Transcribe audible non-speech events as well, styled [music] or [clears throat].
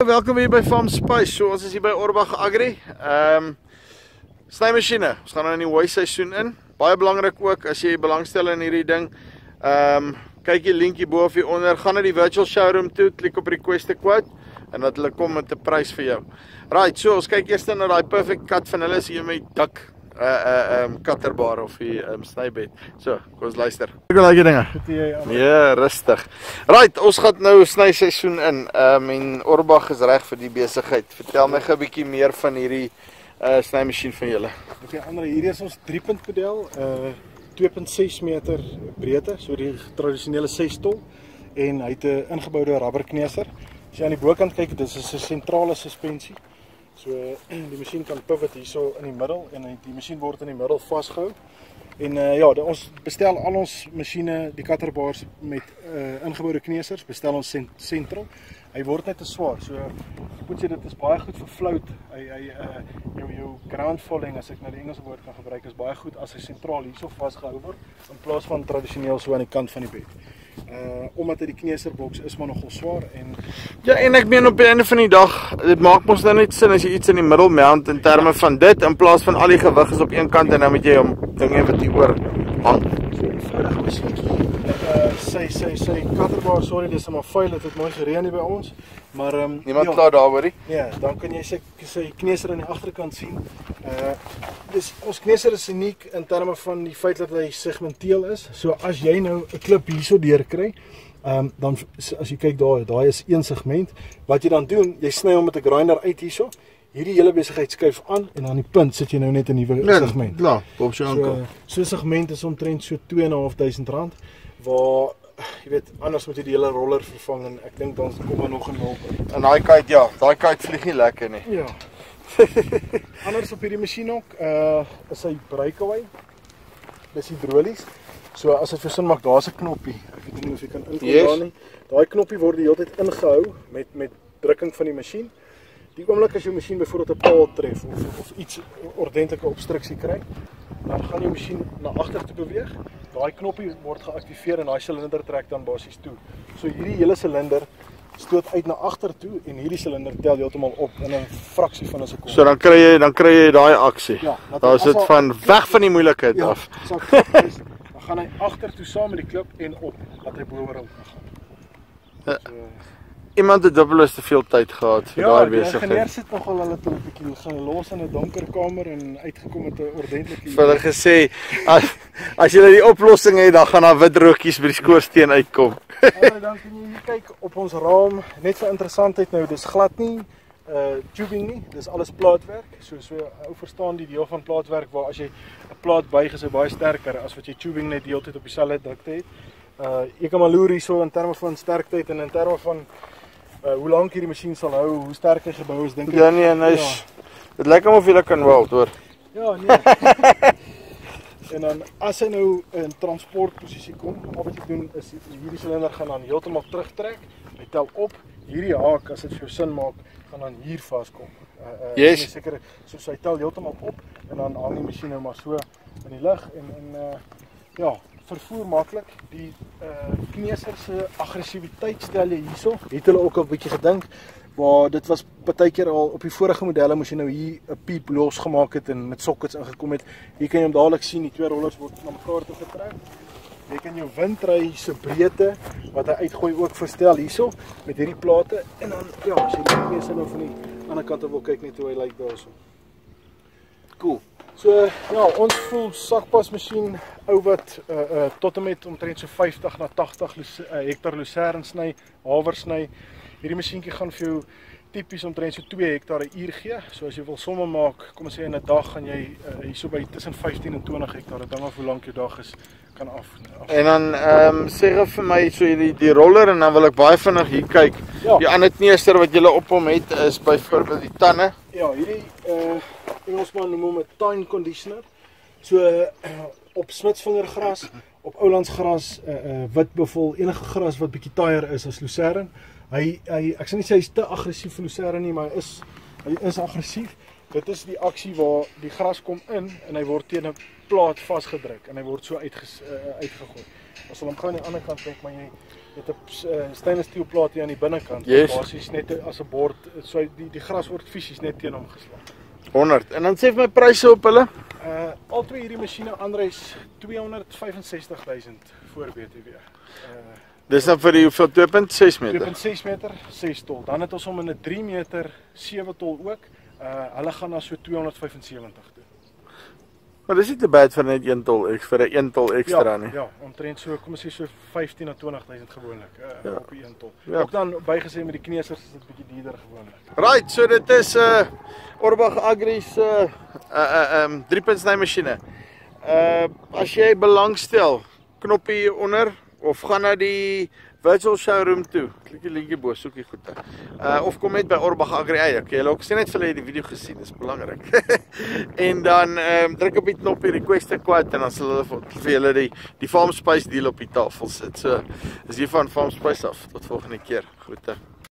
Welkom hier by Farm Spice. So ons is hier by Orbach Agri. Ehm um, snymasjiene. Ons gaan nou in die hooi seisoen in. Baie belangrik ook as jy belangstel in hierdie ding. Ehm um, kyk die linkie bo of hier onder. Gaan na die virtual showroom toe, klik op request a quote en dat hulle kom met 'n prys vir jou. Right, so ons kyk eers na daai perfect cut van hulle is hier met dik uh uh um cutterbar of die um snybed. So, kom ons luister. Ek wil daai dinge. Ja, rustig. Right, ons gaan nou sny seisoen in. Um en Orbach is reg vir die besigheid. Vertel my gou 'n bietjie meer van hierdie uh snymasjien van julle. Okay, ander hierdie is ons 3-punt model, uh 2.6 meter breedte, so die tradisionele 6 tol en hy het 'n ingeboude rubberkneser. As jy aan die bokant kyk, dit is 'n sentrale suspensie. So [clears throat] die masjien kan pivot hierso in die middel en die masjien word in die middel vasgehou. En uh, ja, ons bestel al ons masjiene, die cutterbaars met uh, ingeboude kneusers, bestel ons sentral. Hy word net te swaar. So moet jy dit is baie goed vir float. Hy hy uh jou jou ground falling as ek nou die Engelse woord kan gebruik is baie goed as hy sentraal hierso vasgehou word in plaas van tradisioneel so aan die kant van die bed uh omdat dit die kneuserboks is maar nogal swaar en ja en ek meen op die einde van die dag dit maak mos nou net sin as jy iets in die middel mount in terme van dit in plaas van al die gewig is op een kant en dan moet jy hom dinge wat hier oor hang. Eenvoudig masjienkie uh sy sy sy cutterbar sorry dis maar vuil dit het mooi gereën hier by ons maar ehm um, niemand ja, kla daaroor nie ja dan kan jy sy sy kneuser aan die agterkant sien uh dis ons kneuser is uniek in terme van die feit dat hy segmenteel is so as jy nou 'n klip hierso deur kry Ehm um, dan as jy kyk daar, daai is een segment. Wat jy dan doen, jy sny hom met 'n grinder uit hierso. Hierdie hele besigheid skuif aan en aan die punt sit jy nou net 'n nuwe nee, segment. Ja, op sy ankel. So 'n so segment is omtrent so 2.500 waar jy weet anders moet jy die hele roller vervang en ek dink dan kom maar nog 'n hulp. En daai kite ja, daai kite vlieg nie lekker nie. Ja. [laughs] anders op hierdie masjien ook, uh is hy breakaway. Dis hidrolies. So as dit vir sin maak, daar's 'n knoppie. Ek weet nie of jy kan inkom yes. daar nie. Daai knoppie word die hele tyd ingehou met met drukking van die masjien. Die oomblik as jou masjien byvoorbeeld 'n paal tref of of iets ordentlike obstruksie kry, dan gaan jou masjien na agter toe beweeg. Daai knoppie word geaktiveer en daai silinder trek dan basies toe. So hierdie hele silinder stoot uit na agter toe en hierdie silinder tel heeltemal op in 'n fraksie van 'n sekonde. So dan kry jy dan kry jy daai aksie. Ja, daar is dit van weg van die moeilikheid ja, af. Dan gaan hy agter toe saam met die klip en op dat hy bo oor hom gaan. Ja. So, iemand het dubbel is te veel tyd gehad vir ja, daai besigheid. Ja, die ingenieur sit nogal hulle toe 'n bietjie gelos in 'n donker kamer en uitgekom met 'n ordentlike Hulle gesê as as jy die oplossing het, dan gaan daar wit rookies by die skoorsteen uitkom. Ja, dan kan jy kyk op ons raam, net vir interessantheid nou, dis glad nie uh tubing nie, dis alles plaatwerk. So so ou verstaan die deel van plaatwerk waar as jy 'n plaat buig is hy baie sterker as wat jy tubing net deeltyd op dieselfde dikte het. Uh ek kan maar loer hierso in terme van sterkteheid en in terme van uh, hoe lank hierdie masjien sal hou, hoe sterk hy gebou is, dink ek. Ja nee, en hy's ja. dit lyk hom of jy kan wel, hoor. Ja, nee. [laughs] en dan as hy nou in transportposisie kom, wat jy doen is hierdie silinder gaan dan heeltemal terugtrek. Hy tel op hierdie haak as dit vir jou sin maak, gaan dan hier vaskom. Uh, uh yes. seker soos hy tel heeltemal op en dan hang die masjien nou maar so in die lug en en uh ja, vervoer maklik. Die uh kneser se aggressiwiteit stel jy hierso. Het hulle ook 'n bietjie gedink waar dit was baie keer al op die vorige modelle moes jy nou hier 'n piep losgemaak het en met sockets ingekom het. Hier kan jy hom dadelik sien, die twee rollers word na mekaar toe getrek. Jy kan jou windry se breedte wat hy uitgooi ook verstel hierso met hierdie plate en dan ja, as jy net sin nou van die ander kant wil kyk net hoe hy lyk daarso. Cool. So ja, ons voel sakpas masjien ou wat uh uh tot en met omtrent so 50 na 80 uh, hektar lucerne sny, haver sny. Hierdie masjienkie gaan vir jou tipies omtrent so 2 hektar 'n uur gee. So as jy wil somme maak, kom ons sê in 'n dag gaan jy uh, hierso by tussen 15 en 20 hektar, dit hang af hoe lank jou dag is kan af. af. En dan ehm um, sê gou vir my so die die roller en dan wil ek baie vinnig hier kyk. Ja. Die ander kneester wat jy op hom het is byvoorbeeld die tande. Ja, hierdie uh Engelsman noem hom 'n tine conditioner. So uh, op smitsvingergras, op oulandsgras, uh, uh witbuffel, enige gras wat bietjie taaier is as lucerne. Hy hy ek sê nie hy is te aggressief vir lucerne nie, maar hy is hy is aggressief. Dit is die aksie waar die gras kom in en hy word teen 'n plaat vasgedruk en hy word so uitge uh, uitgegooi. As hom gou aan die ander kant kyk, maar jy met 'n uh, stainless steel plaat hier aan die binnekant. Yes. Basies net as 'n bord, so die die gras word fisies net teen hom geslaan. 100. En dan sê vir my pryse op hulle. Uh al twee hierdie masjiene aanreis 265000 voor BTW. Uh Dis dan vir die hoeveel 2.6 meter. 2.6 meter, 6 tol. Dan het ons hom in 'n 3 meter 7 tol ook. Uh hulle gaan na so 275 toe. Maar dis nie te bad vir net 1 tol ek vir 'n 1 tol ekstra ja, nie. Ja, omtrent so kom ons sê so 15 na 20000 gewoonlik uh, Ja. op die 1 tol. Ja. Ook dan bygesê met die kneusers is dit bietjie duurder gewoonlik. Right, so dit is 'n uh, Orbach Agri se uh uh um 3 sny masjiene. Uh as jy belangstel, knoppie hier onder of gaan na die virtual showroom toe. Klik die linkie bo, soek die goede. Uh of kom net by Orbach Agri eie. Okay, jy ook sien net vir hulle die video gesien, dis belangrik. [laughs] en dan ehm um, druk op die knoppie request a quote en dan sal hulle vir julle die die Farm Space deal op die tafel sit. So is hier van Farm Space af. Tot volgende keer. Groete.